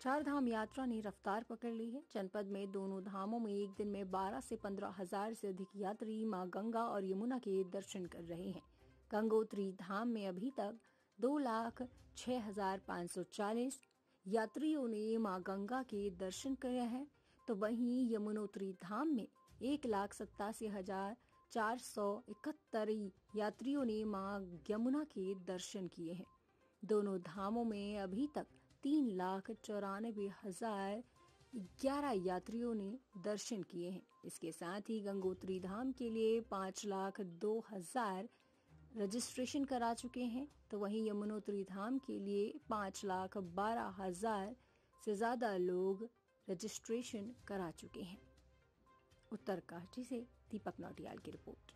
चार धाम यात्रा ने रफ्तार पकड़ ली है। जनपद में दोनों धामों में एक दिन में 12 से 15 हज़ार से अधिक यात्री माँ गंगा और यमुना के दर्शन कर रहे हैं। गंगोत्री धाम में अभी तक दो लाख छह हज़ार पाँच सौ चालीस यात्रियों ने माँ गंगा के दर्शन किए हैं। तो वहीं यमुनोत्री धाम में एक लाख सत्तासी हज़ार चार सौ इकहत्तर यात्रियों ने माँ यमुना के दर्शन किए हैं। दोनों धामों में अभी तक तीन लाख चौरानबे हज़ार ग्यारह यात्रियों ने दर्शन किए हैं। इसके साथ ही गंगोत्री धाम के लिए पाँच लाख दो हज़ार रजिस्ट्रेशन करा चुके हैं। तो वहीं यमुनोत्री धाम के लिए पाँच लाख बारह हज़ार से ज़्यादा लोग रजिस्ट्रेशन करा चुके हैं। उत्तरकाशी से दीपक नौटियाल की रिपोर्ट।